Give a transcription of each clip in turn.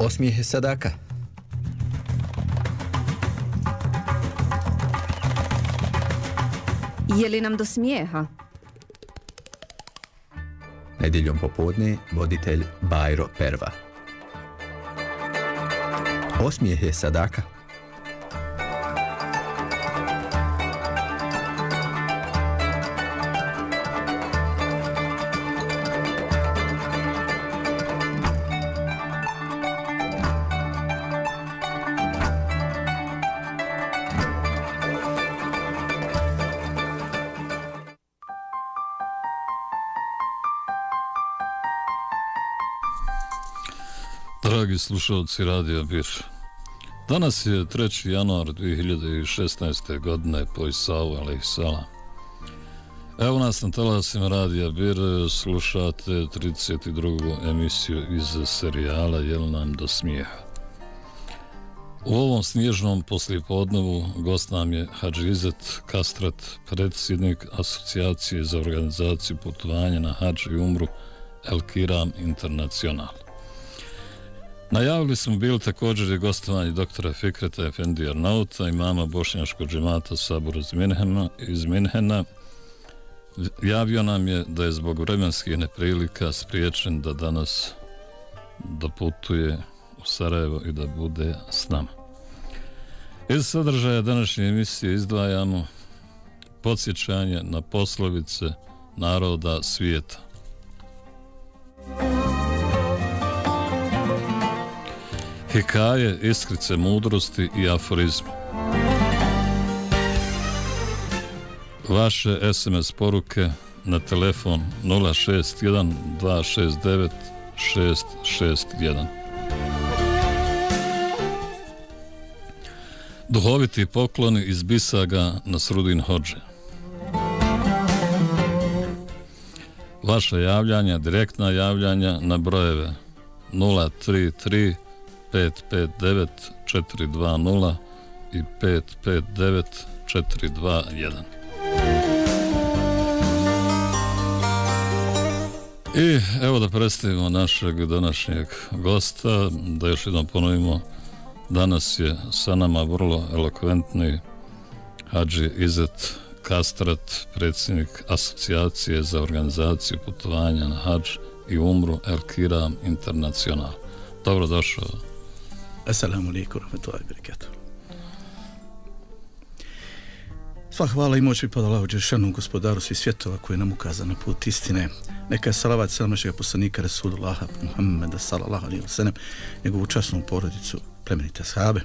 Osmijehe sadaka. Je li nam do smijeha? Nedjeljom popodne, voditelj Bajro Perva. Osmijehe sadaka. Slušalci Radija Bir, danas je 3. januar 2016. godine po Isavu, ali. Evo nas na talasima Radija Bir, slušate 32. emisiju iz serijala Jel nam do smijeha. U ovom snježnom poslijepodnevu gost nam je Hadžizet Kastrat, predsjednik asocijacije za organizaciju putovanja na Hadž i Umru El Kiram Internacional. Najavili smo bili također i gostovanje doktora Fikreta Efendi Arnauta i mama Bošnjaškog džemata Sabor iz Minhena, iz Minhena. Javio nam je da je zbog vremenskih neprilika spriječen da danas doputuje u Sarajevo i da bude s nama. Iz sadržaja današnje emisije izdvajamo podsjećanje na poslovice naroda svijeta. Hekaje, iskrice mudrosti i aforizmi. Vaše SMS poruke na telefon 061 269 661. Duhoviti pokloni iz Bisaga na Srudin Hođe. Vaše javljanja, direktna javljanja na brojeve 033 559 420 i 559 421. I evo da predstavimo našeg današnjeg gosta, da još jednom ponovimo, danas je sa nama vrlo elokventni Hadži Izet Kastrat, predsjednik asocijacije za organizaciju putovanja na Hadž i umru El Kiram Internacional. Dobrodošao. Assalamu alaikum, rahmatullahi wabarakatuh. Sva hvala i moć pripada u Đeršanu, gospodaru svih svjetova koji nam ukaza na put istine. Neka je salavat salam našeg poslanika Rasulullaha Muhammeda sallallahu alaihi wa sallam, njegovu časnu porodicu, plemenite sahabe.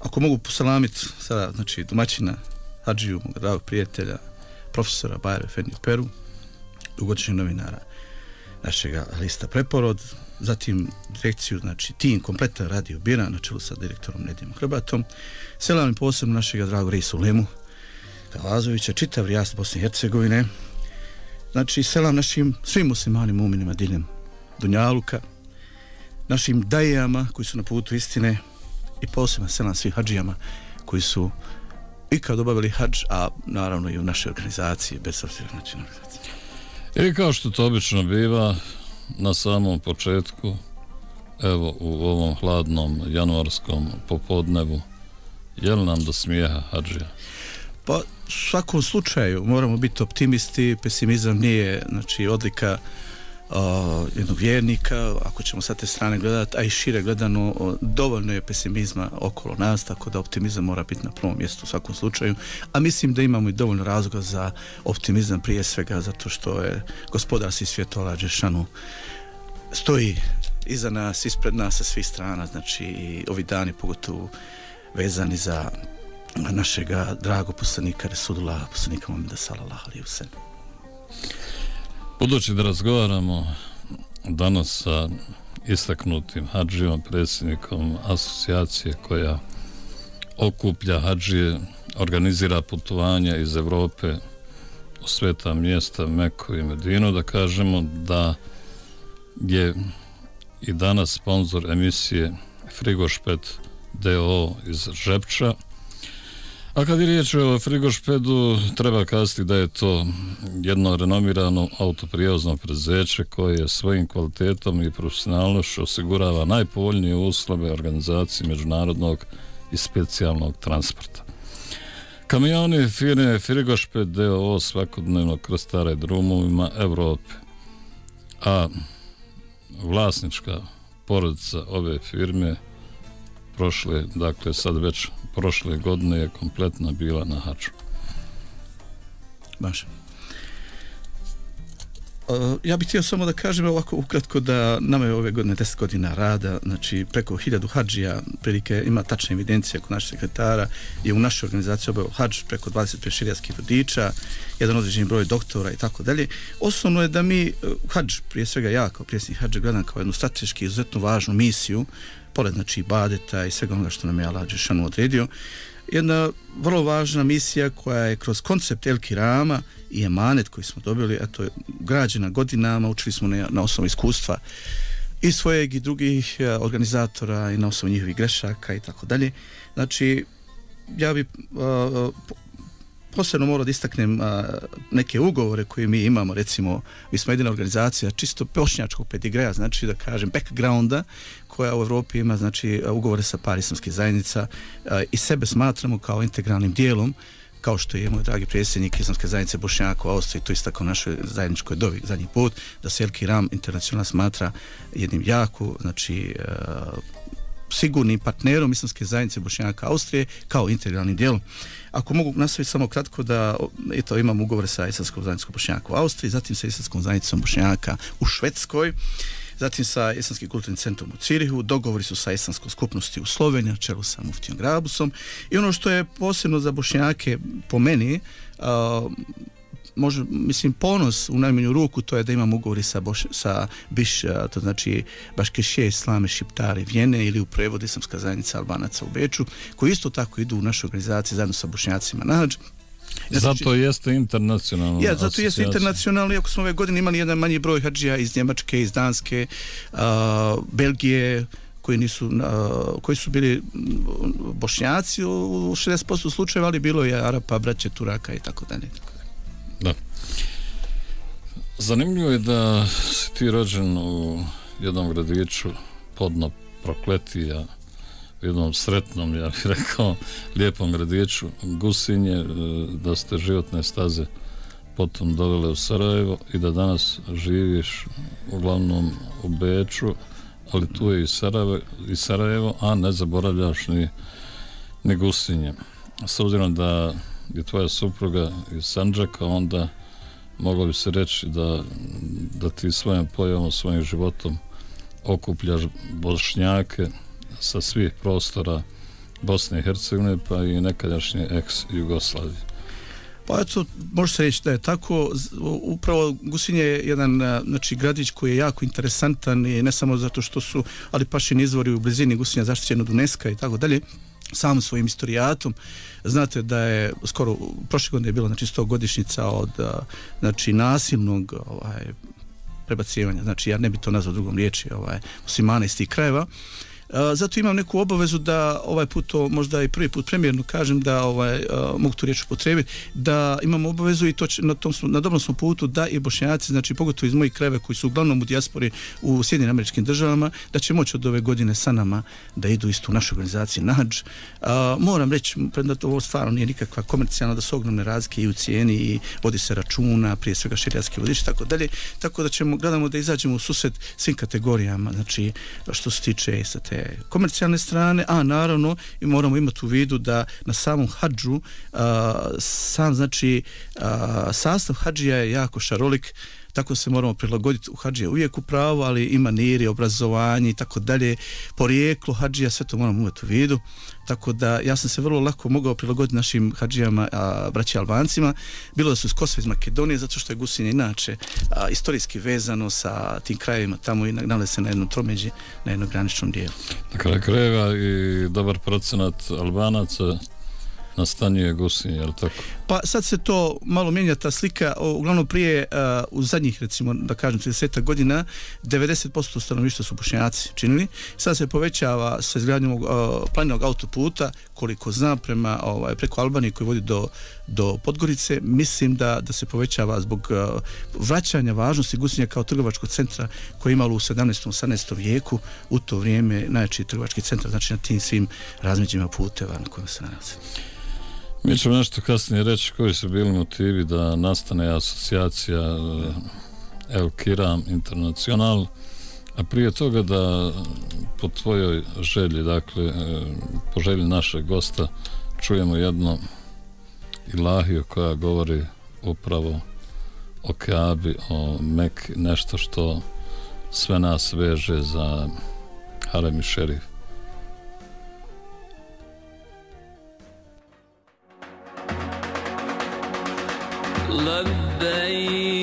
Ako mogu posalamiti sada, znači, domaćina, Hadžiju, moga dragog prijatelja, profesora Bajara Fendi Peru, dugodišnjeg novinara našeg lista Preporod, zatim direkciju, znači tim kompletan radio Bira na čelu sa direktorom Nedijem Hrbatom. Selam i posebno našeg dragog Reisu Lemu Kalazovića, čitav rijast Bosne i Hercegovine. Znači, selam našim svim muslimanim uminima diljem Dunjaluka, našim dajama koji su na putu istine i posebno selam svih hađijama koji su ikad obavili hađ, a naravno i u našoj organizaciji, bez obzira na organizaciji. I kao što to obično biva, na samom početku, evo u ovom hladnom januarskom popodnevu, je li nam do smijeha, Hadžija? Pa, u svakom slučaju, moramo biti optimisti, pesimizam nije, znači, odlika uh, jednog vjernika, ako ćemo sa te strane gledati, a i šire gledano, uh, dovoljno je pesimizma okolo nas, tako da optimizam mora biti na prvom mjestu u svakom slučaju, a mislim da imamo i dovoljno razloga za optimizam prije svega, zato što je gospodar svi svjetola Đešanu stoji iza nas, ispred nas sa svih strana, znači i ovi dani pogotovo vezani za našega drago poslanika Resulullah, poslanika Muhammeda sallallahu alaihi wa. Budući da razgovaramo danas sa istaknutim hađijom, predsjednikom asocijacije koja okuplja hađije, organizira putovanja iz Evrope u sveta mjesta Meku i Medinu, da kažemo da je i danas sponsor emisije Frigošpet DO iz Žepča, A kad je riječ o Frigošpedu, treba kazati da je to jedno renomirano autoprijevozno prezeće koje svojim kvalitetom i profesionalnošću osigurava najpovoljnije uslove organizacije međunarodnog i specijalnog transporta. Kamioni firme Frigošped DOO svakodnevno krstare drumovima Evrope, a vlasnička porodica ove firme prošle, dakle sad već prošle godine je kompletna bila na haču. Baš. Ja bih htio samo da kažem ovako ukratko da nama je ove godine 10 godina rada, znači preko 1000 hađija, prilike ima tačna evidencija kod našeg sekretara, je u našoj organizaciji obavio hađ preko 25 širijskih vodiča, jedan određeni broj doktora i tako dalje. Osnovno je da mi eh, hađ, prije svega ja kao prijesnik hađa, gledam kao jednu strateški izuzetno važnu misiju, pored znači badeta i svega onoga što nam je Allah Đešanu odredio, jedna vrlo važna misija koja je kroz koncept El Kirama i emanet koji smo dobili, eto, građena godinama, učili smo na, na osnovu iskustva i svojeg i drugih e, organizatora i na osnovu njihovih grešaka i tako dalje. Znači, ja bi uh, posebno morao da istaknem a, neke ugovore koje mi imamo, recimo, mi smo jedina organizacija čisto pošnjačkog pedigreja, znači da kažem backgrounda, koja u Evropi ima znači ugovore sa par islamskih zajednica a, i sebe smatramo kao integralnim dijelom kao što je moj dragi predsjednik islamske zajednice Bošnjaka u Austriji, to istakao našoj zajedničkoj dovi zadnji put, da se Elki Ram internacionalna smatra jednim jako, znači, e, sigurnim partnerom islamske zajednice Bošnjaka Austrije kao integralnim dijelom. Ako mogu nastaviti samo kratko da eto, imam ugovor sa islamskom zajednicom Bošnjaka u Austriji, zatim sa islamskom zajednicom Bošnjaka u Švedskoj, zatim sa Islamskim kulturnim centrom u Cirihu, dogovori su sa Islamskom skupnosti u Sloveniji, na čelu sa Muftijom Grabusom. I ono što je posebno za Bošnjake po meni, uh, može, mislim, ponos u najmanju ruku, to je da imam ugovori sa, Boš, sa Biš, to znači Baškešije, Islame, Šiptari, Vjene ili u prevodu Islamska zajednica Albanaca u Beču, koji isto tako idu u našu organizaciju zajedno sa Bošnjacima na hađ. Ja, zato znači, jeste internacionalno. Ja, zato jeste internacionalno, iako smo ove godine imali jedan manji broj hađija iz Njemačke, iz Danske, uh, Belgije, koji nisu uh, koji su bili bošnjaci u 60% slučajeva, ali bilo je Arapa, braće Turaka i tako dalje. Da. Zanimljivo je da si ti rođen u jednom gradiću podno prokletija, jednom sretnom, ja bih rekao, lijepom gradiću Gusinje, e, da ste životne staze potom dovele u Sarajevo i da danas živiš uglavnom u Beču, ali tu je i Sarajevo, i Sarajevo a ne zaboravljaš ni, ni Gusinje. S obzirom da je tvoja supruga iz Sanđaka, onda moglo bi se reći da, da ti svojom pojavom, svojim životom okupljaš bošnjake sa svih prostora Bosne i Hercegovine, pa i nekadašnje ex-Jugoslavije. Pa eto, može se reći da je tako. Upravo Gusinje je jedan znači, gradić koji je jako interesantan i ne samo zato što su, ali pašini izvori u blizini Gusinja zaštićeni od UNESCO i tako dalje samim svojim istorijatom. Znate da je skoro prošle godine je bila znači 100 godišnjica od znači nasilnog ovaj prebacivanja. Znači ja ne bih to nazvao drugom riječi, ovaj muslimana iz tih krajeva. Zato imam neku obavezu da ovaj put to možda i prvi put premjerno kažem da ovaj mogu tu riječ upotrebiti da imam obavezu i to će, na tom smo, na dobrom smo putu da i bošnjaci znači pogotovo iz mojih krajeva koji su uglavnom u dijaspori u Sjedinim američkim državama da će moći od ove godine sa nama da idu isto u našu organizaciju Nađ. moram reći premda to ovo stvarno nije nikakva komercijalna da su ogromne razlike i u cijeni i vodi se računa prije svega širijatski vodič tako dalje tako da ćemo gledamo da izađemo u susret svim kategorijama znači što se tiče sa te komercijalne strane, a naravno i moramo imati u vidu da na samom hađu a, sam znači a, sastav hađija je jako šarolik tako se moramo prilagoditi u hađije. uvijek u pravu, ali ima maniri, obrazovanje i tako dalje, porijeklo hađija, sve to moramo imati u vidu tako da ja sam se vrlo lako mogao prilagoditi našim hađijama, a, braći Albancima, bilo da su iz Kosova iz Makedonije, zato što je Gusinje inače a, istorijski vezano sa tim krajevima tamo i nalaze se na jednom tromeđi, na jednom graničnom dijelu. Na kraju krajeva i dobar procenat Albanaca nastanjuje Gusinje, je li tako? Pa sad se to malo mijenja ta slika, uglavnom prije uh, u zadnjih recimo da kažem 30 godina 90% stanovništva su bošnjaci činili. Sad se povećava sa izgradnjom e, uh, planinog autoputa koliko znam prema ovaj preko Albanije koji vodi do do Podgorice, mislim da da se povećava zbog uh, vraćanja važnosti Gusinja kao trgovačkog centra koji je imalo u 17. 18. vijeku u to vrijeme najjači trgovački centar znači na tim svim razmeđima puteva na kojima se nalazi. Mi ćemo nešto kasnije reći koji su bili motivi da nastane asocijacija eh, El Kiram Internacional, a prije toga da po tvojoj želji, dakle, eh, po želji našeg gosta, čujemo jedno ilahiju koja govori upravo o Kaabi, o Mek, nešto što sve nas veže za Harem i Šerif. لبيك.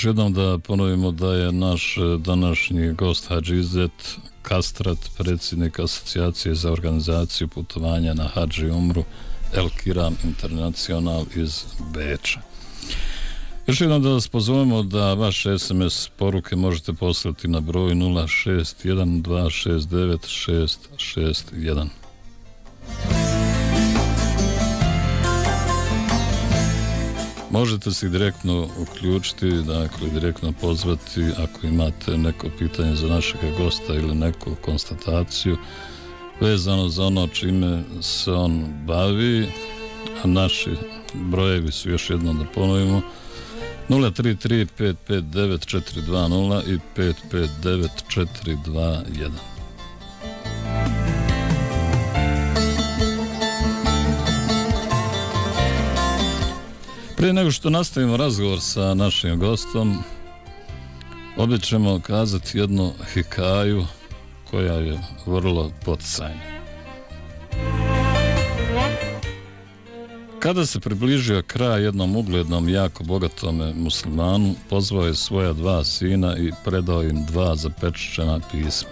Još jednom da ponovimo da je naš e, današnji gost Hadži Izet Kastrat, predsjednik asocijacije za organizaciju putovanja na Hadži Umru El Kiram International iz Beča. Još jednom da vas pozovemo da vaše SMS poruke možete poslati na broj 0612696661. Možete se direktno uključiti, dakle direktno pozvati ako imate neko pitanje za našeg gosta ili neku konstataciju vezano za ono čime se on bavi, a naši brojevi su još jednom da ponovimo 033 559 420 i 559 421. Prije nego što nastavimo razgovor sa našim gostom, obje ćemo kazati jednu hikaju koja je vrlo poticajna. Kada se približio kraj jednom uglednom, jako bogatome muslimanu, pozvao je svoja dva sina i predao im dva zapečećena pisma.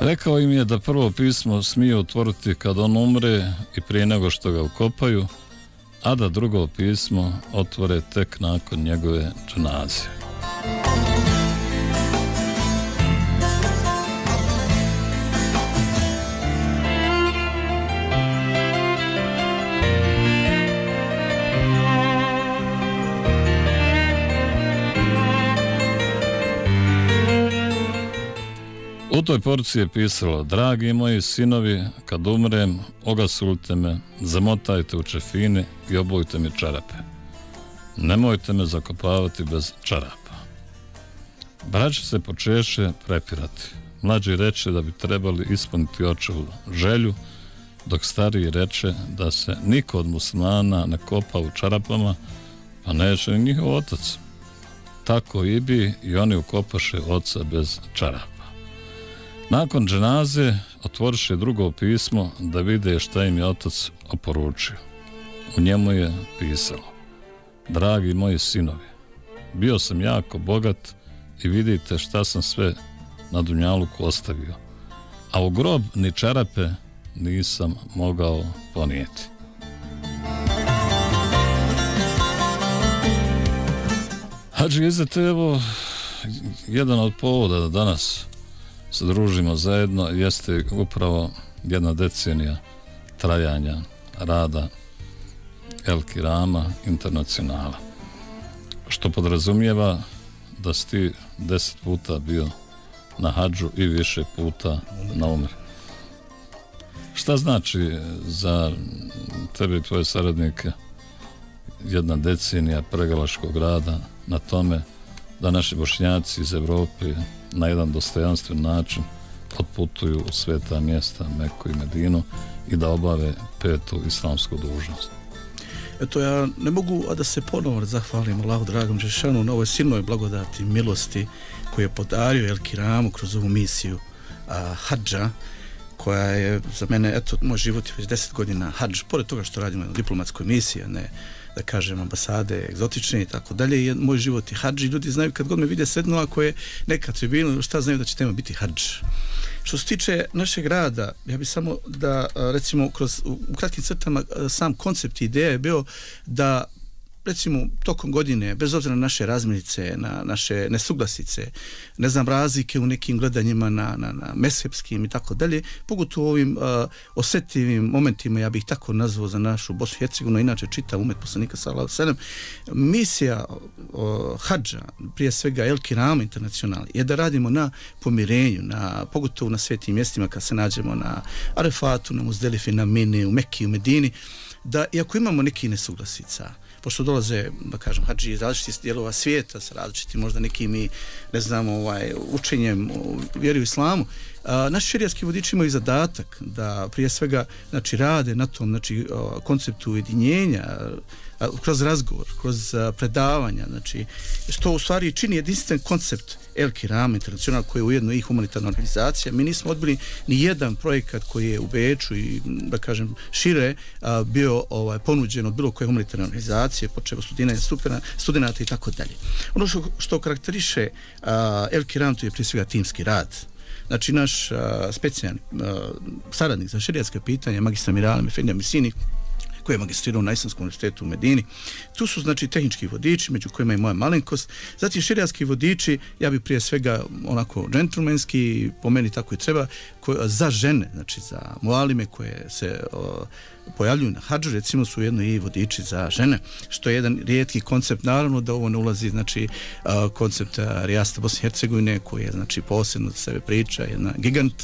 Rekao im je da prvo pismo smije otvoriti kad on umre i prije nego što ga ukopaju, a da drugo pismo otvore tek nakon njegove džanazije. Toj poruci je pisalo, dragi moji sinovi, kad umrem, ogasulite me, zamotajte u čefine i obojte mi čarape. Nemojte me zakopavati bez čarapa. Braće se počeše prepirati. Mlađi reče da bi trebali ispuniti očevu želju, dok stariji reče da se niko od muslimana ne kopa u čarapama, pa neće ni njihov otac. Tako i bi i oni ukopaše oca bez čarapa. Nakon dženaze otvoriše drugo pismo da vide šta im je otac oporučio. U njemu je pisalo Dragi moji sinovi, bio sam jako bogat i vidite šta sam sve na Dunjaluku ostavio. A u grob ni čarape nisam mogao ponijeti. Hadži, izete, evo, jedan od povoda da danas se družimo zajedno jeste upravo jedna decenija trajanja rada El Kirama internacionala što podrazumijeva da si ti deset puta bio na hađu i više puta na umri. Šta znači za tebe i tvoje saradnike jedna decenija pregalaškog rada na tome da naši bošnjaci iz Evrope na jedan dostojanstven način otputuju u sveta mjesta Meku i Medinu i da obave petu islamsku dužnost. Eto, ja ne mogu a da se ponovno zahvalim Allahu dragom Žešanu na ovoj silnoj blagodati milosti koju je podario El Kiramu kroz ovu misiju a, Hadža, koja je za mene, eto, moj život je već deset godina Hadž, pored toga što radimo na diplomatskoj misiji, a ne da kažem, ambasade, egzotične i tako dalje. I moj život je hađ i ljudi znaju kad god me vide sedno, ako je neka tribina, šta znaju da će tema biti hađ. Što se tiče našeg rada, ja bih samo da, recimo, kroz, u kratkim crtama, sam koncept ideja je bio da recimo tokom godine, bez obzira na naše razmirice, na naše nesuglasice, ne znam, razlike u nekim gledanjima na, na, na mesepskim i tako dalje, pogotovo u ovim uh, osetivim momentima, ja bih tako nazvao za našu Bosnu i Hercegovinu, inače čita umet poslanika Salahu Selem, misija uh, Hadža, prije svega El Kiram internacionalni, je da radimo na pomirenju, na, pogotovo na svetim mjestima kad se nađemo na Arefatu, na Muzdelifi, na Mini, u Mekiji, u Medini, da iako imamo neki nesuglasica, pošto dolaze, da kažem, hađi iz različitih dijelova svijeta, sa različitim možda nekim i, ne znam, ovaj, učenjem u vjeri u islamu, A, naši šerijatski vodiči imaju zadatak da prije svega znači, rade na tom znači, konceptu ujedinjenja, kroz razgovor, kroz predavanja, znači, što u stvari čini jedinstven koncept El Kiram International, koji je ujedno i humanitarna organizacija. Mi nismo odbili ni jedan projekat koji je u Beču i, da kažem, šire a, bio ovaj, ponuđen od bilo koje humanitarne organizacije, počeo studina, studenata i tako dalje. Ono što, što karakteriše a, El Kiram, to je prije svega timski rad, Znači, naš specijalni saradnik za širijatske pitanje, magistra Mirala Mefendija Misini, koji je magistrirao na Islamskom univerzitetu u Medini. Tu su znači tehnički vodiči, među kojima je moja malenkost. Zatim širijanski vodiči, ja bih prije svega onako džentlmenski, po meni tako i treba, koje, za žene, znači za mualime koje se o, pojavljuju na hađu, recimo su jedno i vodiči za žene, što je jedan rijetki koncept, naravno da ovo ne ulazi, znači, koncept Rijasta Bosne i Hercegovine, koji je, znači, posebno za sebe priča, jedna gigant,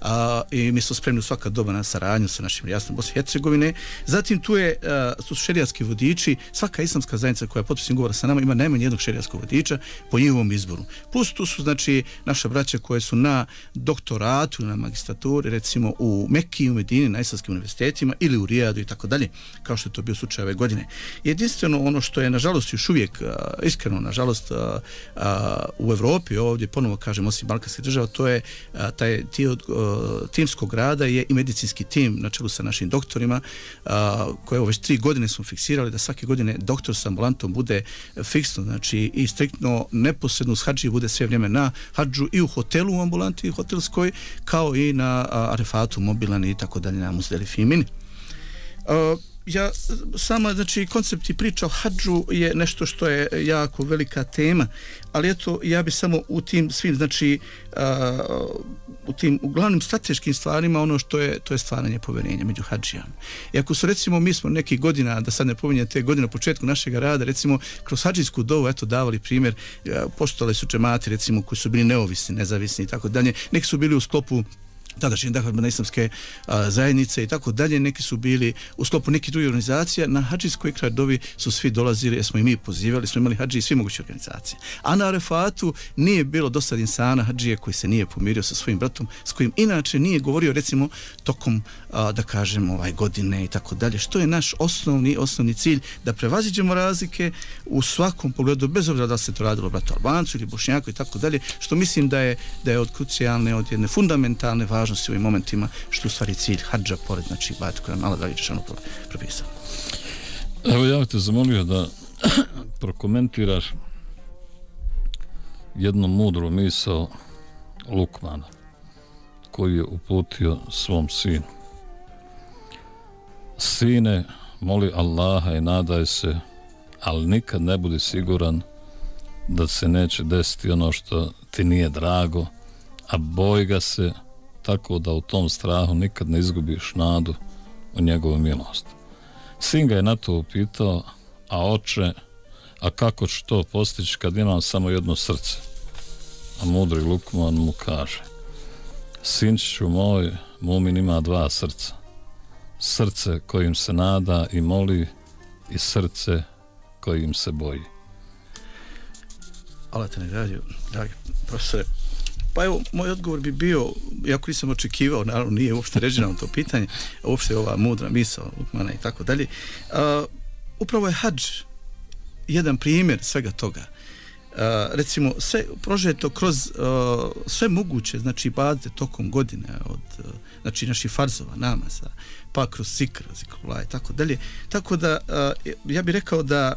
a, i mi smo spremni u svaka doba na saradnju sa našim Rijastom Bosne i Hercegovine. Zatim tu je, a, su šerijatski vodiči, svaka islamska zajednica koja je potpisnik govora sa nama ima najmanje jednog šerijatskog vodiča po njihovom izboru. Plus tu su, znači, naša braća koje su na doktoratu, na magistraturi, recimo u Mekiji, u Medini, na islamskim univerzitetima ili u u Rijadu i tako dalje, kao što je to bio slučaj ove godine. Jedinstveno ono što je, nažalost, još uvijek iskreno, nažalost, u Evropi, ovdje ponovo kažem, osim Balkanske država, to je taj tio, timskog rada je i medicinski tim na čelu sa našim doktorima, koje već tri godine smo fiksirali da svake godine doktor sa ambulantom bude fiksno, znači i striktno neposredno s hađi bude sve vrijeme na hađu i u hotelu u ambulanti hotelskoj, kao i na arefatu mobilan i tako dalje na muzdeli Fimini. Uh, ja sama znači koncept i priča o hadžu je nešto što je jako velika tema ali eto ja bi samo u tim svim znači uh, u tim uglavnom strateškim stvarima ono što je to je stvaranje povjerenja među hadžijama i ako su recimo mi smo neki godina da sad ne pominjem te godine na početku našeg rada recimo kroz hadžijsku dovu eto davali primjer uh, postale su džemati recimo koji su bili neovisni nezavisni i tako dalje. Neki su bili u sklopu tadašnje dakle islamske a, zajednice i tako dalje. Neki su bili u sklopu neki drugih organizacija. Na hađijskoj kradovi su svi dolazili jer smo i mi pozivali smo imali hadži i svi moguće organizacije. A na Arefatu nije bilo dosta insana hađije koji se nije pomirio sa svojim bratom s kojim inače nije govorio recimo tokom a, da kažem ovaj godine i tako dalje što je naš osnovni osnovni cilj da prevaziđemo razlike u svakom pogledu bez obzira da se to radilo bratu Albancu ili Bošnjaku i tako dalje što mislim da je da je od krucijalne od jedne fundamentalne važnosti važnosti u ovim momentima što u stvari cilj hađa pored znači bajta koja je malo dalje ono propisao. Evo ja te zamolio da prokomentiraš jednu mudru misao Lukmana koji je uputio svom sinu. Sine, moli Allaha i nadaj se, ali nikad ne budi siguran da se neće desiti ono što ti nije drago, a boj ga se tako da u tom strahu nikad ne izgubiš nadu u njegovu milost. Sin ga je na to upitao, a oče, a kako ću to postići kad imam samo jedno srce? A mudri Lukman mu kaže, sinčiću moj, mumin ima dva srca srce kojim se nada i moli i srce kojim se boji. Allah te ne gradio, dragi profesore. Pa evo, moj odgovor bi bio, jako nisam očekivao, naravno nije uopšte ređeno to pitanje, uopšte ova mudra misla, Lukmana i tako dalje. Upravo je hađ jedan primjer svega toga. Uh, recimo sve prožeto kroz uh, sve moguće znači bade tokom godine od uh, znači naših farzova namaza pa kroz sikra, zikrula i tako dalje. Tako da, ja bih rekao da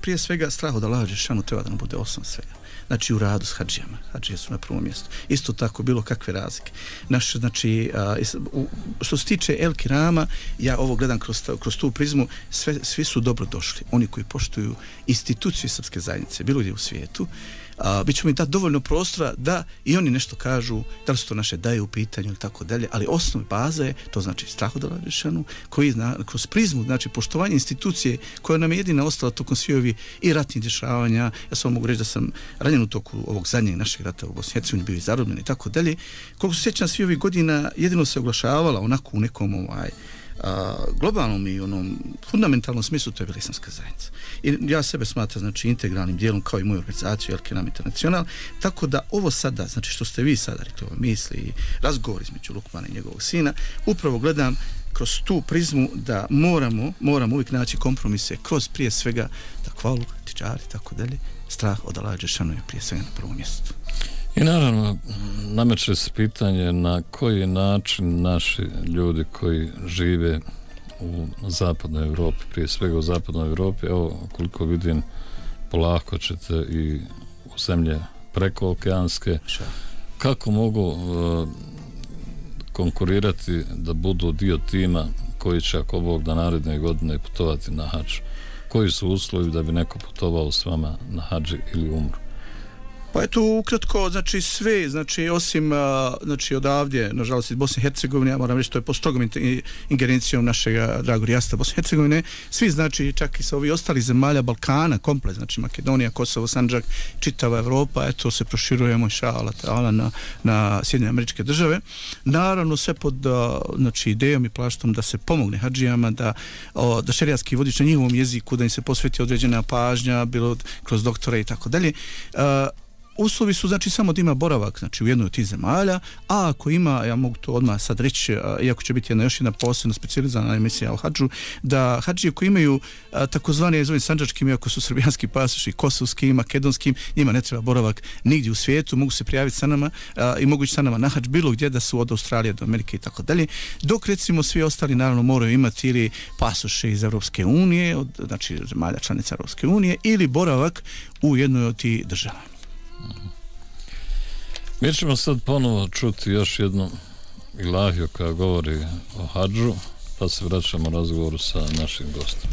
prije svega strah od Allaha Žešanu treba da nam bude osnov svega. Znači u radu s hađijama. Hađije su na prvom mjestu. Isto tako bilo kakve razlike. Naš, znači, a, u, što se tiče El Kirama, ja ovo gledam kroz, kroz tu prizmu, sve, svi su dobro došli. Oni koji poštuju instituciju srpske zajednice, bilo gdje u svijetu, a, bit ćemo im dati dovoljno prostora da i oni nešto kažu, da li su to naše daje u pitanju ili tako dalje, ali osnov baza je, to znači strahodala od koji zna, kroz prizmu, znači poštovanje institucije koja nam je jedina ostala tokom svi ovi i ratnih dešavanja, ja sam mogu reći da sam ranjen u toku ovog zadnjeg našeg rata u Bosni Hercegovini bio i zarobljen i tako dalje, koliko se sjećam svi ovih godina jedino se oglašavala onako u nekom ovaj, a, globalnom i onom fundamentalnom smislu to je bila islamska zajednica. I ja sebe smatram znači integralnim dijelom kao i moju organizaciju Elke Nam Internacional, tako da ovo sada, znači što ste vi sada rekli, ovo misli i razgovor između Lukmana i njegovog sina, upravo gledam kroz tu prizmu da moramo, moramo uvijek naći kompromise kroz prije svega takvalu, tičari, tako dalje, strah od Allah Đešanu je prije svega na prvom mjestu. I naravno, nameće se pitanje na koji način naši ljudi koji žive u zapadnoj Evropi, prije svega u zapadnoj Evropi, evo koliko vidim, polako ćete i u zemlje preko okeanske, kako mogu uh, konkurirati da budu dio tima koji će ako Bog da naredne godine putovati na hađ? Koji su uslovi da bi neko putovao s vama na hađi ili umru? Pa eto ukratko, znači sve, znači osim znači odavdje, nažalost iz Bosne i Hercegovine, ja moram reći to je pod strogom ingerencijom našeg dragog rijasta Bosne i Hercegovine, svi znači čak i sa ovi ostali zemalja Balkana, komplet, znači Makedonija, Kosovo, Sanđak, čitava Evropa, eto se proširujemo i šala na, na Sjedinje američke države. Naravno sve pod znači idejom i plaštom da se pomogne hađijama, da, o, da šerijatski vodič na njihovom jeziku, da im se posveti određena pažnja, bilo kroz doktore i tako dalje uslovi su znači samo da ima boravak znači u jednoj od tih zemalja, a ako ima, ja mogu to odmah sad reći, iako će biti jedna još jedna posebna specializana emisija o hađu, da hađije koji imaju takozvani ja zovem sanđačkim, iako su srbijanski pasoši, kosovski, makedonski, njima ne treba boravak nigdje u svijetu, mogu se prijaviti sa nama a, i mogu ići sa nama na hađ bilo gdje da su od Australije do Amerike i tako dalje, dok recimo svi ostali naravno moraju imati ili pasoše iz Europske unije, od, znači zemalja članica Europske unije, ili boravak u jednoj od tih država. Mi ćemo sad ponovo čuti još jednu ilahiju koja govori o hađu, pa se vraćamo razgovoru sa našim gostom.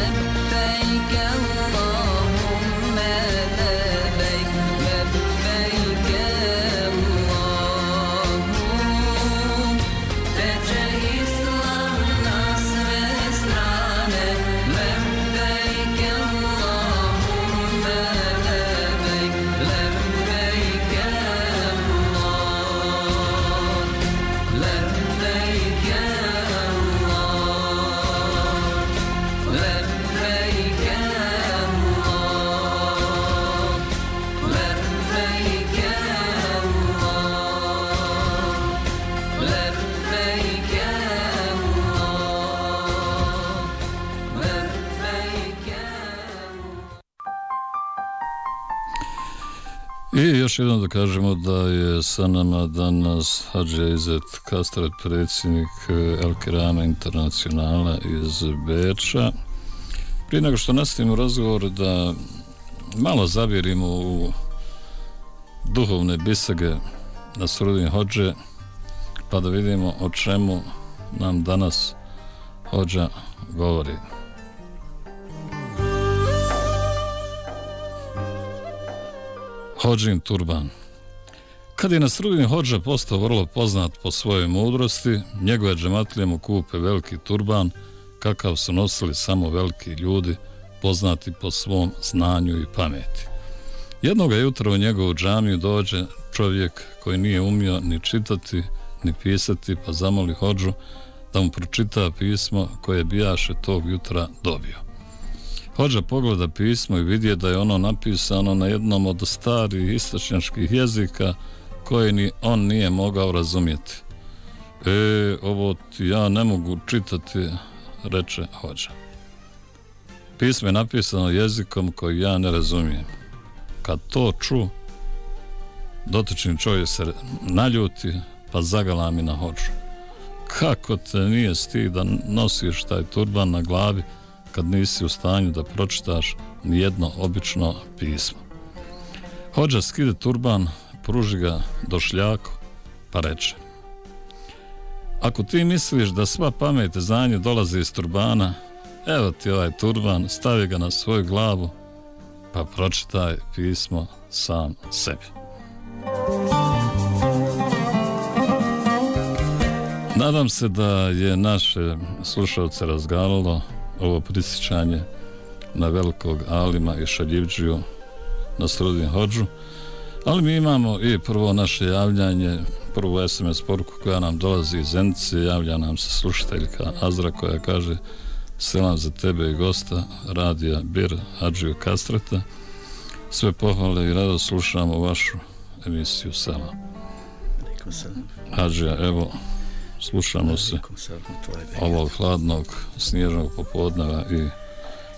time. Još jednom da kažemo da je sa nama danas Hadže Izet Kastrat, predsjednik e, El Internacionala iz Beča. Prije nego što nastavimo razgovor da malo zavirimo u duhovne bisage na Srudin Hođe, pa da vidimo o čemu nam danas Hođa govori. Hođin Turban Kad je Nasrudin Hođa postao vrlo poznat po svojoj mudrosti, njegove džematlije mu kupe veliki turban, kakav su nosili samo veliki ljudi, poznati po svom znanju i pameti. Jednoga jutra u njegovu džamiju dođe čovjek koji nije umio ni čitati, ni pisati, pa zamoli Hođu da mu pročita pismo koje bijaše tog jutra dobio. Hođa pogleda pismo i vidje da je ono napisano na jednom od starih istočnjačkih jezika koje ni on nije mogao razumjeti. E, ovo ti ja ne mogu čitati, reče Hođa. Pismo je napisano jezikom koji ja ne razumijem. Kad to ču, dotični čovjek se naljuti, pa zagala mi na Hođu. Kako te nije stid da nosiš taj turban na glavi, kad nisi u stanju da pročitaš ni jedno obično pismo. Hođa skide turban, pruži ga do šljaku, pa reče Ako ti misliš da sva pamet i znanje dolazi iz turbana, evo ti ovaj turban, stavi ga na svoju glavu, pa pročitaj pismo sam sebi. Nadam se da je naše slušalce razgalilo ovo prisjećanje na velikog Alima i Šaljivđiju na Srudin Hođu. Ali mi imamo i prvo naše javljanje, prvo SMS poruku koja nam dolazi iz Zenice, javlja nam se slušateljka Azra koja kaže Selam za tebe i gosta, radija Bir Hadžiju Kastrata. Sve pohvale i rado slušamo vašu emisiju Selam. Hadžija, evo, slušamo se ovog hladnog snježnog popodneva i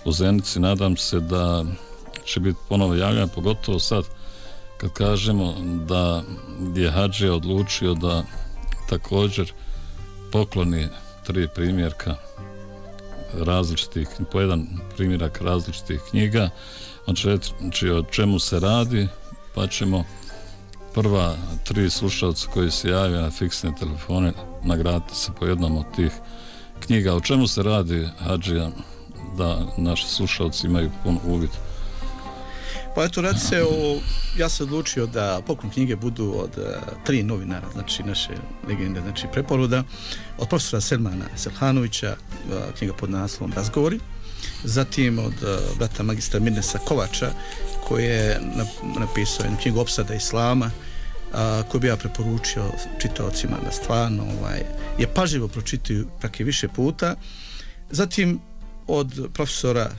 u Zenici. Nadam se da će biti ponovo javljena, pogotovo sad kad kažemo da je Hadži odlučio da također pokloni tri primjerka različitih, po jedan primjerak različitih knjiga. On će reći o čemu se radi, pa ćemo prva tri slušalca koji se javio na fiksne telefone nagraditi se po jednom od tih knjiga. O čemu se radi, Hadžija, da naši slušalci imaju pun uvid? Pa eto, radi se o... Ja sam odlučio da poklon knjige budu od uh, tri novinara, znači naše legende, znači preporuda, od profesora Selmana Selhanovića, uh, knjiga pod naslovom Razgovori, zatim od uh, brata magistra Mirnesa Kovača, koji je napisao jednu knjigu Opsada Islama, a, koju bi ja preporučio čitaocima da stvarno ovaj, je pažljivo pročitaju prake više puta. Zatim od profesora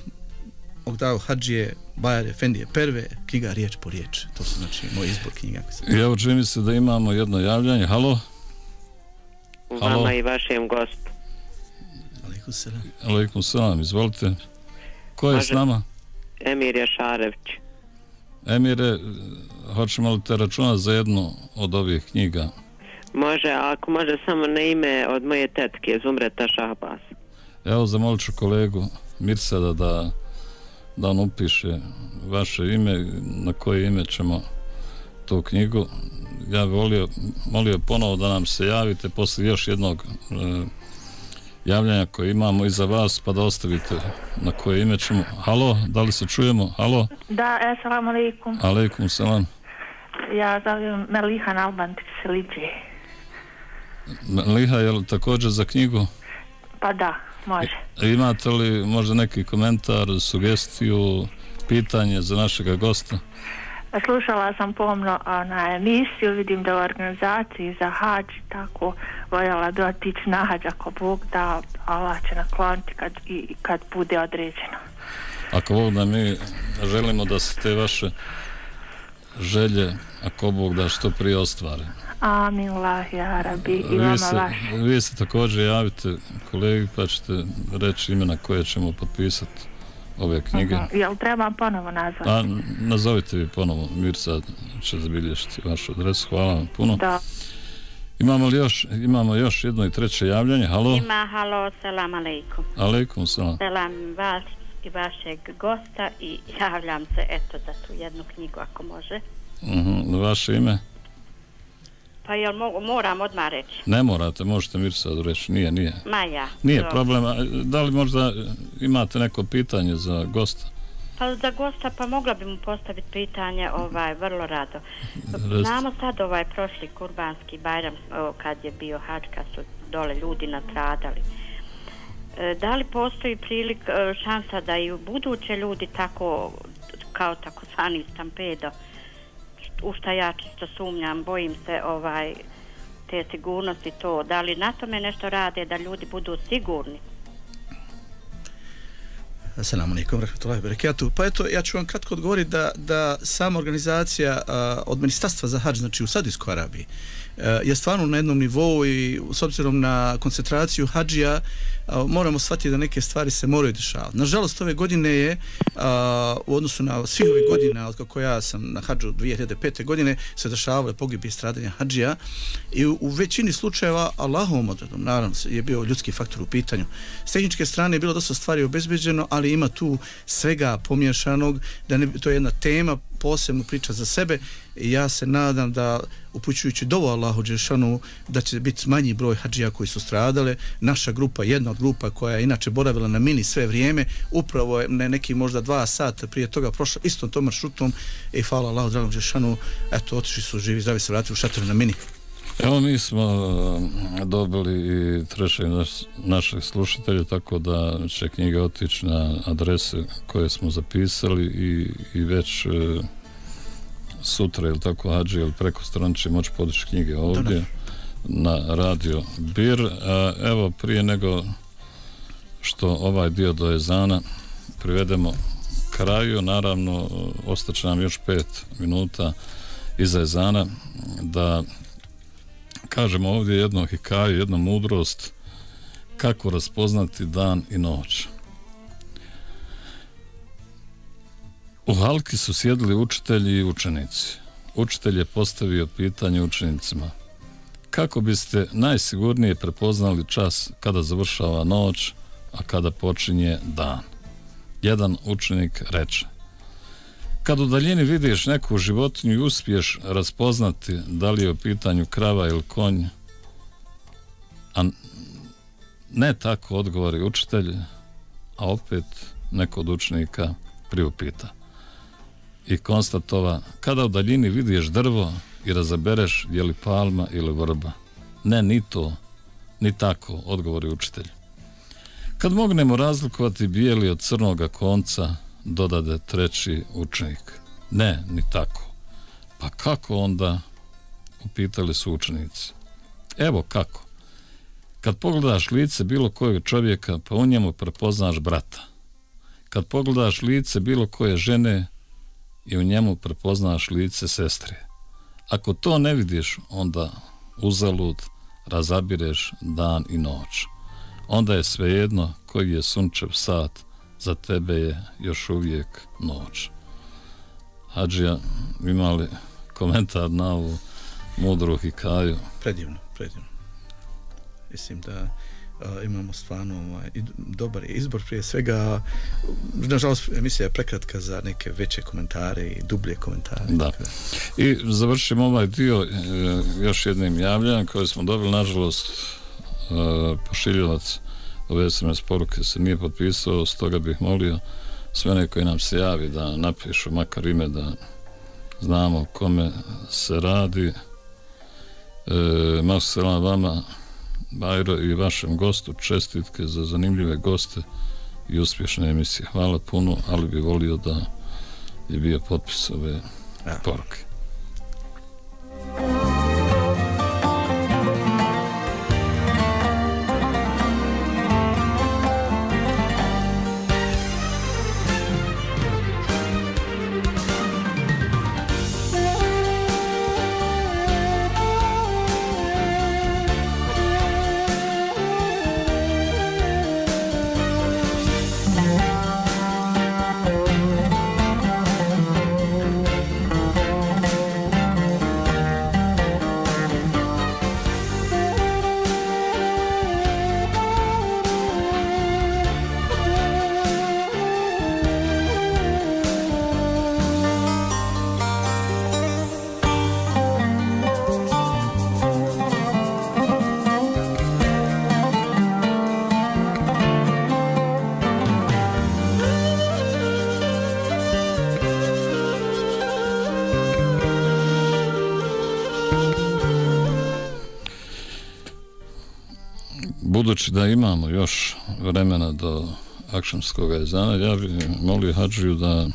Ogdao Hadžije Bajar Efendije Perve, knjiga Riječ po riječ. To su znači moj izbor knjiga. I evo čini mi se da imamo jedno javljanje. Halo? Halo? Vama i vašem gostu. Aleikum selam. Aleikum selam, izvolite. Ko je Može... s nama? Emir Jašarević. Emire, hoćemo li te računati za jednu od ovih knjiga? Može, ako može samo na ime od moje tetke, Zumreta Šahbas. Evo, zamolit ću kolegu Mirsada da, da on upiše vaše ime, na koje ime ćemo tu knjigu. Ja bih volio, molio ponovo da nam se javite posle još jednog e, javljanja koje imamo i za vas, pa da ostavite na koje ime ćemo. Halo, da li se čujemo? Halo? Da, assalamu alaikum. Alaikum, salam. Ja zovem Meliha Nalbantik Seliđe. Meliha, je li također za knjigu? Pa da, može. I, imate li možda neki komentar, sugestiju, pitanje za našega gosta? Slušala sam pomno na emisiju, vidim da u organizaciji za hađ tako voljela bi otići na hađ ako Bog da Allah će nakloniti kad, i, kad bude određeno. Ako Bog da mi želimo da se te vaše želje, ako Bog da što prije ostvare. Amin, Allah, ja, rabi, i vi se, Vi se također javite kolegi pa ćete reći imena koje ćemo potpisati ove knjige. Aha, jel trebam ponovo nazvati? A, nazovite vi ponovo, Mirsa će zabilješiti vašu adresu, hvala vam puno. Da. Imamo li još, imamo još jedno i treće javljanje, halo? Ima, halo, selam aleikum. Aleikum, selam. Selam vas i vašeg gosta i javljam se, eto, za tu jednu knjigu, ako može. Uh -huh. Vaše ime? Pa jel mogu, moram odmah reći? Ne morate, možete Mirsa reći, nije, nije. Maja. Nije dobro. problema, da li možda imate neko pitanje za gosta? Pa za gosta, pa mogla bi mu postaviti pitanje, ovaj, vrlo rado. Rest. Znamo sad ovaj prošli kurbanski bajram, o, kad je bio hač, kad su dole ljudi natradali. E, da li postoji prilik, e, šansa da i u buduće ljudi tako, kao takozvani stampedo, u šta ja čisto sumnjam, bojim se ovaj te sigurnosti to, da li na tome nešto rade da ljudi budu sigurni? Assalamu alaikum, rahmatullahi wabarakatuh. Pa eto, ja ću vam kratko odgovoriti da, da sama organizacija a, od Ministarstva za hađ, znači u Sadijskoj Arabiji, a, je stvarno na jednom nivou i s obzirom na koncentraciju hađija moramo shvatiti da neke stvari se moraju dešavati. Nažalost, ove godine je a, u odnosu na svih ove godina, od kako ja sam na hađu 2005. godine, se dešavale pogibi i stradanja hađija i u, u većini slučajeva Allahovom odredom, naravno, je bio ljudski faktor u pitanju. S tehničke strane je bilo dosta stvari obezbeđeno, ali ima tu svega pomješanog, da ne, to je jedna tema, posebno priča za sebe i ja se nadam da upućujući dovo Allahu Đešanu da će biti manji broj hađija koji su stradale. Naša grupa, jedna grupa koja je inače boravila na mini sve vrijeme, upravo je ne, neki možda dva sata prije toga prošla istom tom maršrutom i hvala Allahu dragom Đešanu, eto otišli su živi, zdravi se vratili u šatoru na mini. Evo mi smo uh, dobili i treće naš, naših slušatelja, tako da će knjiga otići na adrese koje smo zapisali i, i već uh, sutra ili tako hađi ili preko strane će moći podići knjige ovdje na radio Bir. A, evo prije nego što ovaj dio do Ezana privedemo kraju, naravno ostaće nam još pet minuta iza Ezana da kažemo ovdje jedno hikaju, jednu mudrost kako raspoznati dan i noć. U halki su sjedili učitelji i učenici. Učitelj je postavio pitanje učenicima. Kako biste najsigurnije prepoznali čas kada završava noć, a kada počinje dan? Jedan učenik reče. Kad u daljini vidiš neku životinju i uspiješ raspoznati da li je u pitanju krava ili konj, a ne tako odgovori učitelj, a opet neko od učenika priupita i konstatova kada u daljini vidiš drvo i razabereš je li palma ili vrba. Ne, ni to, ni tako, odgovori učitelj. Kad mognemo razlikovati bijeli od crnoga konca, dodade treći učenik. Ne, ni tako. Pa kako onda, upitali su učenici. Evo kako. Kad pogledaš lice bilo kojeg čovjeka, pa u njemu prepoznaš brata. Kad pogledaš lice bilo koje žene, i u njemu prepoznaš lice sestre. Ako to ne vidiš, onda uzalud razabireš dan i noć. Onda je svejedno koji je sunčev sat, za tebe je još uvijek noć. Hadžija, imali komentar na ovu mudru hikaju? Predivno, predivno. Mislim da uh, imamo stvarno ovaj, dobar izbor prije svega nažalost emisija je prekratka za neke veće komentare i dublje komentare da. i završimo ovaj dio e, još jednim javljanjem koje smo dobili nažalost e, pošiljilac ove SMS poruke se nije potpisao stoga bih molio sve one koji nam se javi da napišu makar ime da znamo kome se radi e, Masu selam vama Bajro i vašem gostu čestitke za zanimljive goste i uspješne emisije. Hvala puno, ali bi volio da je bio potpis ove poruke. Budući da imamo još vremena do akšamskog ezana, ja bih molio Hadžiju da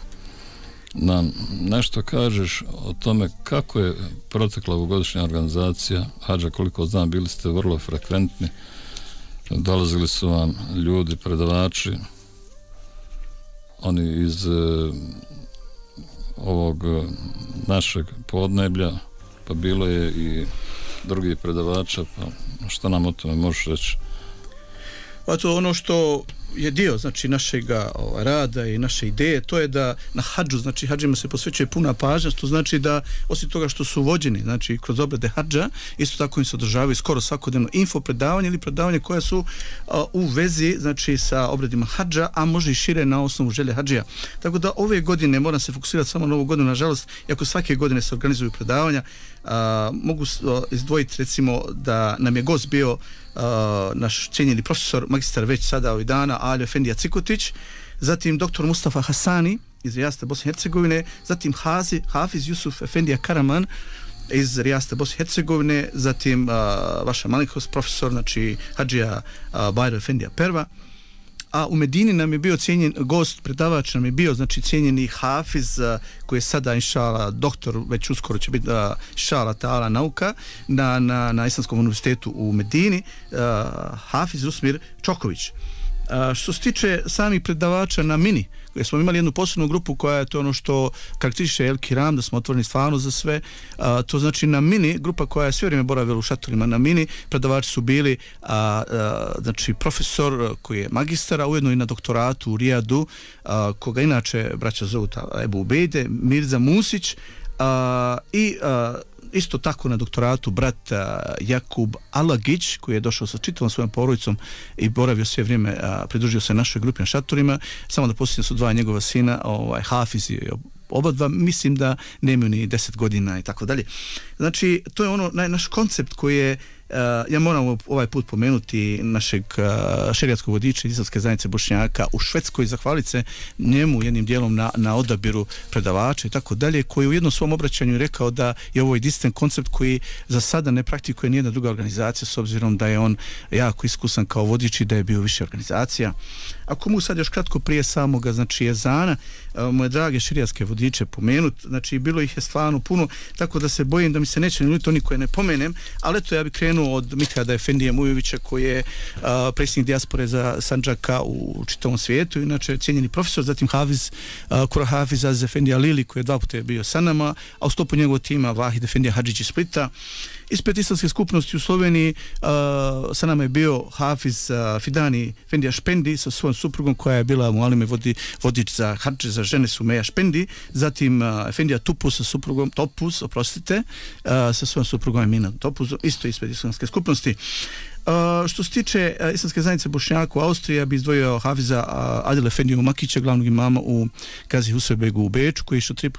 nam nešto kažeš o tome kako je protekla ovogodišnja organizacija. Hadža, koliko znam, bili ste vrlo frekventni, dolazili su vam ljudi, predavači, oni iz e, ovog e, našeg podneblja, pa bilo je i drugih predavača, pa što nam o tome možeš reći? Pa to ono što je dio znači našega ovaj, rada i naše ideje to je da na hadžu znači hadžima se posvećuje puna pažnja što znači da osim toga što su vođeni znači kroz obrede hadža isto tako im se održavaju skoro svakodnevno info predavanje ili predavanje koja su a, u vezi znači sa obredima hadža a može i šire na osnovu želje hadžija tako da ove godine moram se fokusirati samo na ovu godinu nažalost iako svake godine se organizuju predavanja a, mogu a, izdvojiti recimo da nam je gost bio uh, naš cijenjeni profesor, magistar već sada ovih dana, Aljo Efendija Cikutić, zatim doktor Mustafa Hasani iz Rijasta Bosne i Hercegovine, zatim Hazi, Hafiz Jusuf Efendija Karaman iz Rijasta Bosne i Hercegovine, zatim uh, vaša malinkost profesor, znači Hadžija uh, Bajro Efendija Perva, a u Medini nam je bio cijenjen gost, predavač nam je bio, znači cijenjeni Hafiz, koji je sada inšala doktor, već uskoro će biti inšala ta'ala nauka na, na, na Islamskom univerzitetu u Medini, Hafiz Usmir Čoković. Što se tiče samih predavača na mini, jer smo imali jednu posebnu grupu koja je to ono što karakteriše El Kiram, da smo otvoreni stvarno za sve, a, to znači na mini, grupa koja je sve vrijeme boravila u šatorima na mini, predavači su bili a, a, znači profesor koji je magistara, ujedno i na doktoratu u Rijadu, a, koga inače braća zovu ta Ebu Ubejde, Mirza Musić, a, i a, isto tako na doktoratu brat Jakub Alagić koji je došao sa čitavom svojom porodicom i boravio sve vrijeme, a, pridružio se našoj grupi na šatorima, samo da posljedno su dva njegova sina, ovaj, Hafiz i oba dva, mislim da nemaju ni 10 godina i tako dalje. Znači, to je ono, naš koncept koji je Uh, ja moram ovaj put pomenuti našeg eh, uh, šerijatskog vodiča Islamske zajednice Bošnjaka u Švedskoj zahvaliti se njemu jednim dijelom na, na odabiru predavača i tako dalje koji u jednom svom obraćanju rekao da je ovo jedinstven koncept koji za sada ne praktikuje nijedna druga organizacija s obzirom da je on jako iskusan kao vodič i da je bio više organizacija. Ako mu sad još kratko prije samoga znači jezana uh, E, moje drage širijatske vodiče pomenut, znači bilo ih je stvarno puno tako da se bojim da mi se neće nuliti oni koje ne pomenem, ali eto ja bih krenuo od Mithada Efendija Mujovića koji je uh, predsjednik dijaspore za Sanđaka u čitavom svijetu, inače cijenjeni profesor, zatim Hafiz, uh, Kura Hafiz Aziz Efendija Lili koji je dva puta je bio sa nama, a u stopu njegovog tima Vahid Efendija Hadžić iz Splita. Ispred islamske skupnosti u Sloveniji uh, sa nama je bio Hafiz uh, Fidani Fendija Špendi sa svojom suprugom koja je bila mu alime vodi, vodič za harče za žene su Meja Špendi, zatim uh, Fendija Tupus sa suprugom Topus, oprostite, uh, sa svojom suprugom Emina Topus, isto ispred islamske skupnosti. Uh, što se tiče uh, islamske zajednice Bošnjaka u Austriji, bi izdvojio Hafiza uh, Adil Efendiju Makića, glavnog imama u Gazi Husebegu u Beču, koji je išao tri,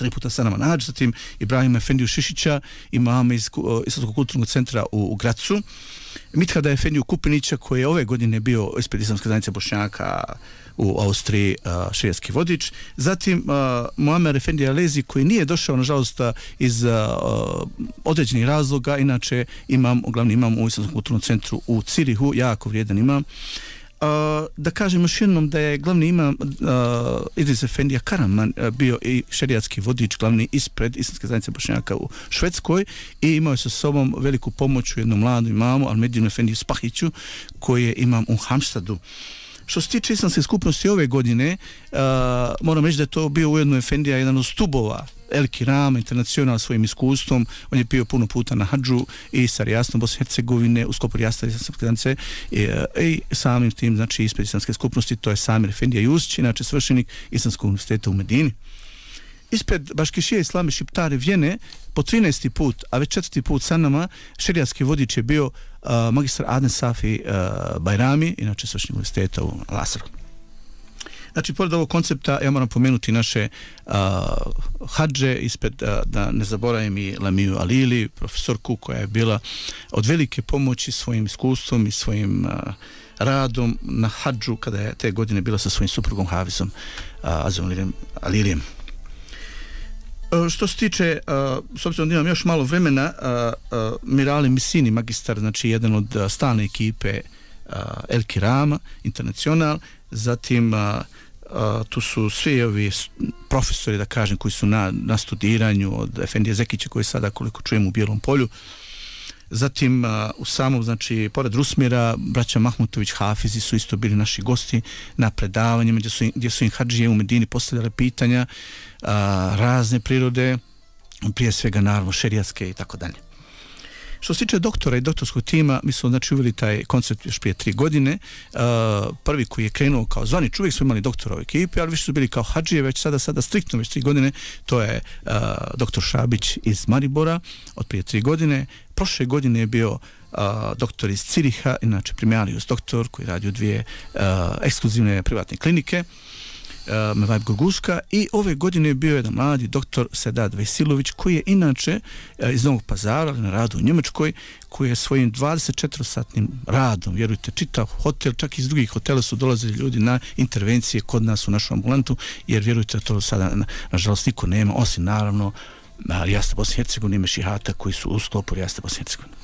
tri puta sa nama nađe, zatim Ibrahim Efendiju Šišića, imama iz uh, Islamskog kulturnog centra u, u Gracu, Mithada Efendiju Kupinića, koji je ove godine bio ispred islamske zajednice Bošnjaka u Austriji uh, širijski vodič. Zatim uh, Muammer Efendi Alezi koji nije došao nažalost iz uh, određenih razloga, inače imam, glavni imam u Islamskom kulturnom centru u Cirihu, jako vrijedan imam. Uh, da kažem još jednom da je glavni imam uh, Idris Efendija Karaman uh, bio i šerijatski vodič glavni ispred Islamske zajednice Bošnjaka u Švedskoj i imao je sa sobom veliku pomoć u jednom mladu imamu Almedinu Efendiju Spahiću koji je imam u Hamstadu. Uh, Što se tiče islamske skupnosti ove godine, uh, moram reći da je to bio ujedno Efendija jedan od stubova El Kiram, internacional svojim iskustvom, on je pio puno puta na Hadžu i sa Rijasnom Bosne Hercegovine, u skopu Rijasta islamske dance i, uh, i samim tim, znači, ispred islamske skupnosti, to je Samir Efendija Jusić, inače svršenik Islamskog universiteta u Medini ispred Baškišije Islame Šiptare Vjene po 13. put, a već četvrti put sa nama, šerijatski vodič je bio uh, magistar Adem Safi uh, Bajrami, inače svršnik universiteta u Lasaru. Znači, pored ovog koncepta, ja moram pomenuti naše uh, hađe ispred, uh, da ne zaboravim i Lamiju Alili, profesorku koja je bila od velike pomoći svojim iskustvom i svojim uh, radom na hađu kada je te godine bila sa svojim suprugom Havizom uh, Azom Alilijem. E, što se tiče, uh, s obzirom da imam još malo vremena, uh, uh, Mirali Misini, magistar, znači jedan od uh, stalne ekipe uh, El Kirama, Internacional, zatim tu su svi ovi profesori, da kažem, koji su na, na studiranju od Efendije Zekića, koji sada, koliko čujem, u Bijelom polju, Zatim a, u samom, znači, pored Rusmira, braća Mahmutović Hafizi su isto bili naši gosti na predavanjima gdje su, gdje su im hađije u Medini postavljale pitanja a, razne prirode, prije svega naravno šerijatske i tako dalje. Što se tiče doktora i doktorskog tima, mi smo znači uveli taj koncept još prije tri godine. Uh, prvi koji je krenuo kao zvani čovjek smo imali doktora u ekipi, ali više su bili kao hađije, već sada, sada striktno već tri godine, to je uh, doktor Šabić iz Maribora od prije tri godine. Prošle godine je bio uh, doktor iz Ciriha, inače primarius doktor koji radi u dvije uh, ekskluzivne privatne klinike. Um, uh, Mevajb Gurguška i ove godine je bio jedan mladi doktor Sedad Vesilović koji je inače uh, iz Novog pazara na radu u Njemačkoj koji je svojim 24-satnim radom, vjerujte, čitav hotel, čak iz drugih hotela su dolazili ljudi na intervencije kod nas u našom ambulantu, jer vjerujte, to sada nažalost niko nema, osim naravno Rijasta Bosne i Hercegovine ime šihata koji su u sklopu Rijasta Bosne i Hercegovine.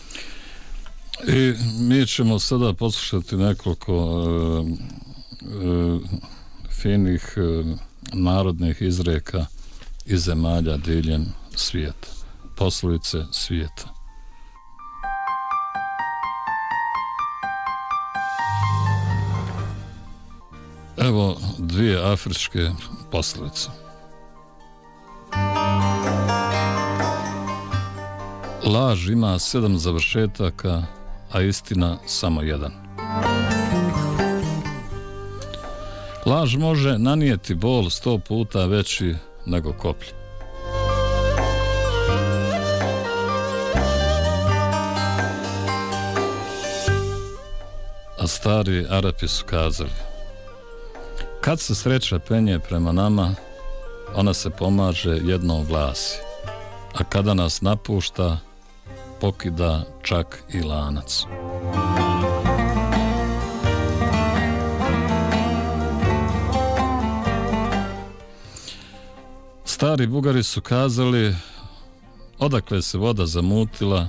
I mi ćemo sada poslušati nekoliko uh, uh, finih e, eh, narodnih izreka iz zemalja diljem svijeta. Poslovice svijeta. Evo dvije afričke poslovice. Laž ima sedam završetaka, a istina samo jedan. Laž može nanijeti bol sto puta veći nego koplje. A stari Arapi su kazali Kad se sreća penje prema nama, ona se pomaže jednom vlasi, a kada nas napušta, pokida čak i lanac. Stari bugari su kazali odakle se voda zamutila,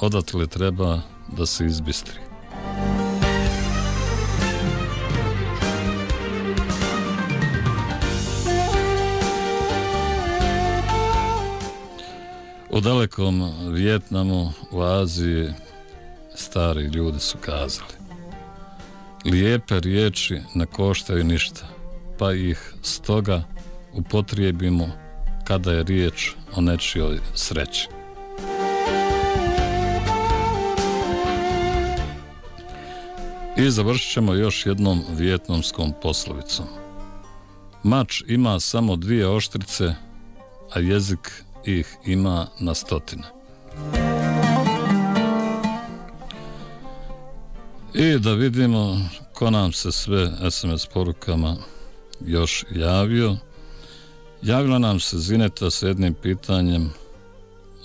odatle treba da se izbistri. U dalekom Vjetnamu, u Aziji, stari ljudi su kazali Lijepe riječi ne koštaju ništa, pa ih stoga upotrijebimo kada je riječ o nečijoj sreći. I završit ćemo još jednom vjetnomskom poslovicom. Mač ima samo dvije oštrice, a jezik ih ima na stotine. I da vidimo ko nam se sve SMS porukama još javio. Javila nam se Zineta s jednim pitanjem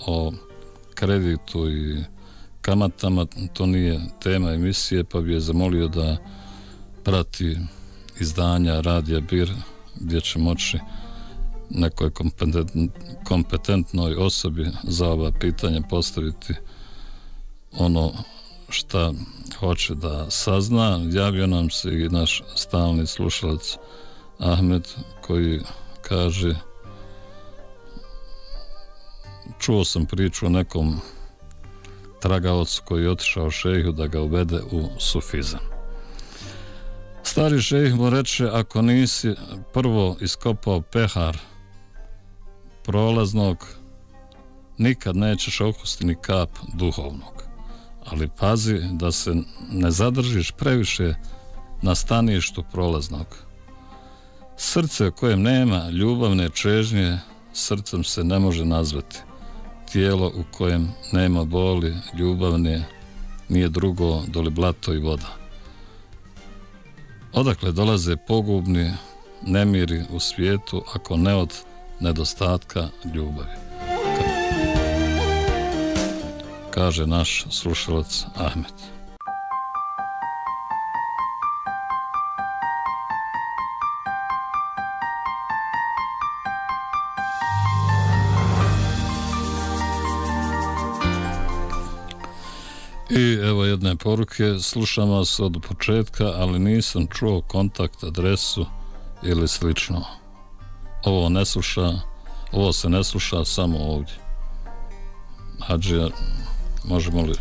o kreditu i kamatama, to nije tema emisije, pa bi je zamolio da prati izdanja Radija Bir, gdje će moći nekoj kompetentnoj osobi za ova pitanja postaviti ono šta hoće da sazna. Javio nam se i naš stalni slušalac Ahmed koji kaže čuo sam priču o nekom tragaocu koji je otišao šejhu da ga uvede u sufizam. Stari šejh mu reče, ako nisi prvo iskopao pehar prolaznog, nikad nećeš okusti ni kap duhovnog. Ali pazi da se ne zadržiš previše na staništu prolaznog. Srce kojem nema ljubavne čežnje, srcem se ne može nazvati. Tijelo u kojem nema boli, ljubavne, nije drugo doli blato i voda. Odakle dolaze pogubni nemiri u svijetu, ako ne od nedostatka ljubavi? Kaže naš slušalac Ahmet. Jedne poruke, slušam vas od početka, ali nisam čuo kontakt adresu ili slično. Ovo ne sluša, ovo se ne sluša samo ovdje. Hadžija, možemo li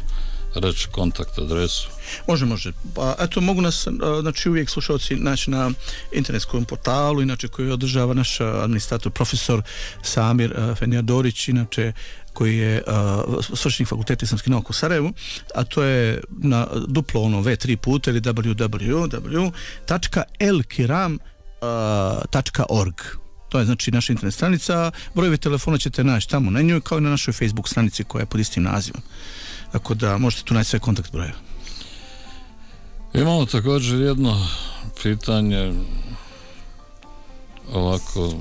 reći kontakt adresu? Može, može. Pa eto, mogu nas, znači uvijek slušalci naći na internetskom portalu, inače koji održava naš administrator, profesor Samir Fenjadorić, inače koji je uh, svršenik fakulteta islamskih nauka u Sarajevu, a to je na duplo ono V3 puta ili www.elkiram.org. To je znači naša internet stranica. Brojevi telefona ćete naći tamo na njoj kao i na našoj Facebook stranici koja je pod istim nazivom. Tako da možete tu naći sve kontakt broje. Imamo također jedno pitanje ovako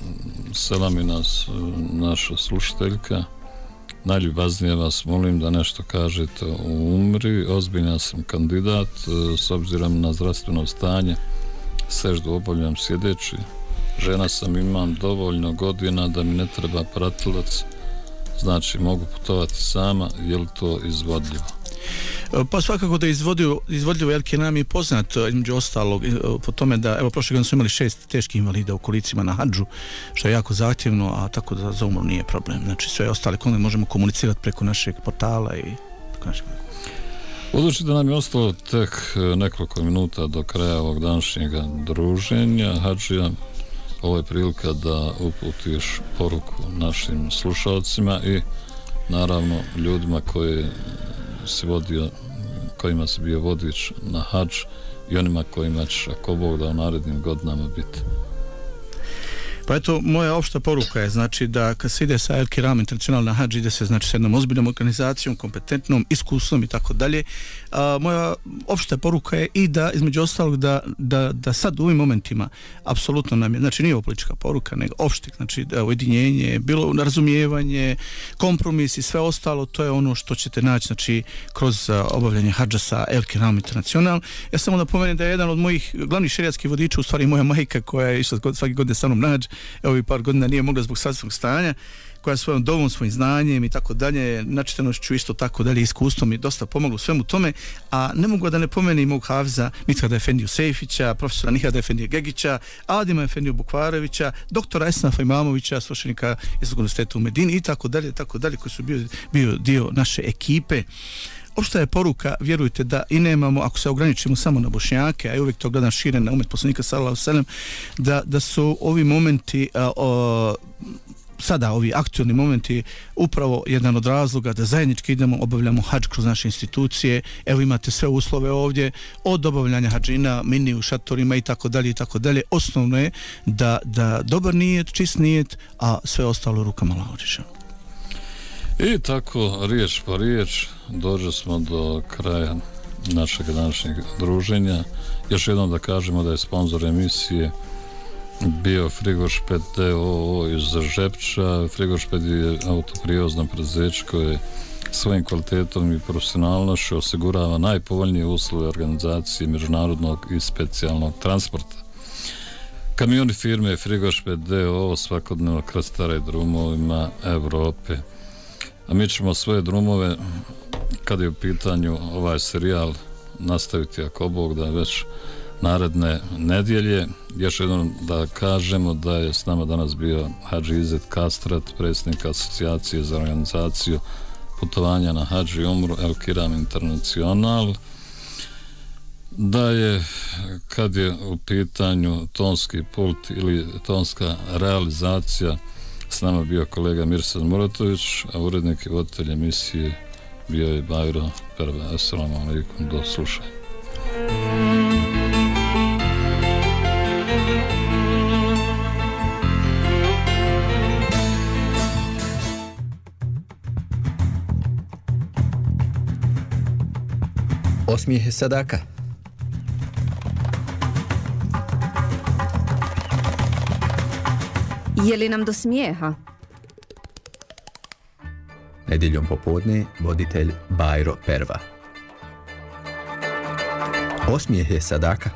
selami nas e, naša slušateljka najljubaznije vas molim da nešto kažete o umri. Ozbiljna sam kandidat e, s obzirom na zdravstveno stanje. Seždu obavljam sjedeći. Žena sam imam dovoljno godina da mi ne treba pratilac znači mogu putovati sama je li to izvodljivo? Pa svakako da je izvodio, izvodljivo Elke nam je poznat e, između ostalog e, po tome da evo prošle godine su imali šest teških invalida u kolicima na Hadžu što je jako zahtjevno a tako da za umor nije problem. Znači sve ostale kone možemo komunicirati preko našeg portala i preko našeg Budući da nam je ostalo tek e, nekoliko minuta do kraja ovog današnjeg druženja, Hadžija, ovo je prilika da uputiš poruku našim slušalcima i naravno ljudima koji se vodio, kojima si bio vodič na hač i onima kojima ćeš ako Bog da u narednim godinama biti. Pa eto, moja opšta poruka je, znači, da kad se ide sa El Kiram Internacional na hađ, ide se, znači, sa jednom ozbiljnom organizacijom, kompetentnom, iskusnom i tako dalje. Moja opšta poruka je i da, između ostalog, da, da, da sad u ovim momentima, apsolutno nam je, znači, nije ovo politička poruka, nego opštik, znači, da ujedinjenje, bilo razumijevanje, kompromis i sve ostalo, to je ono što ćete naći, znači, kroz obavljanje hađa sa El Kiram Internacional. Ja samo da pomenem da je jedan od mojih glavnih šerijatskih vodiča, u stvari moja majka koja je išla svaki godine sa mnom na hađ, evo i par godina nije mogla zbog sadašnjeg stanja koja svojom dovom, svojim znanjem i tako dalje, načitanošću isto tako dalje, iskustvom i dosta pomoglo svemu tome, a ne mogu da ne pomeni mog Havza Mitra Efendiju Sejfića, profesora Nihada Efendija Gegića, Adima Efendiju Bukvarevića, doktora Esnafa Imamovića, svošenika iz Universiteta u Medini i tako dalje, tako dalje, koji su bio, bio dio naše ekipe. Opšta je poruka, vjerujte da i nemamo, ako se ograničimo samo na bošnjake, a ja uvijek to gledam šire na umet poslanika sallahu sallam, da, da su ovi momenti a, o, sada ovi aktualni momenti upravo jedan od razloga da zajednički idemo, obavljamo hađ kroz naše institucije, evo imate sve uslove ovdje, od obavljanja hađina, mini u šatorima i tako dalje i tako dalje. Osnovno je da, da dobar nijet, čist nijet, a sve ostalo rukama laodiša. I tako, riječ po riječ, dođe smo do kraja našeg današnjeg druženja. Još jednom da kažemo da je sponsor emisije bio Frigošped DOO iz Žepča. Frigošped je autoprijozno prezeće koje svojim kvalitetom i profesionalnošću osigurava najpovoljnije uslove organizacije međunarodnog i specijalnog transporta. Kamioni firme Frigošped DOO svakodnevno krastare drumovima Evrope. A mi ćemo svoje drumove, kad je u pitanju ovaj serijal, nastaviti ako Bog da već naredne nedjelje. Još jednom da kažemo da je s nama danas bio Hadži Izet Kastrat, predsjednik asocijacije za organizaciju putovanja na Hadži Umru El Kiram Internacional. Da je, kad je u pitanju tonski pult ili tonska realizacija, S nama bio kolega Mirsad Muratović, a urednik i voditelj emisije bio je Bajro Perva. Assalamu alaikum, do slušanja. Osmijeh je Sadaka. Je li nam do smijeha? Nedjeljom popodne, voditelj Bajro Perva. Osmijehe Sadaka.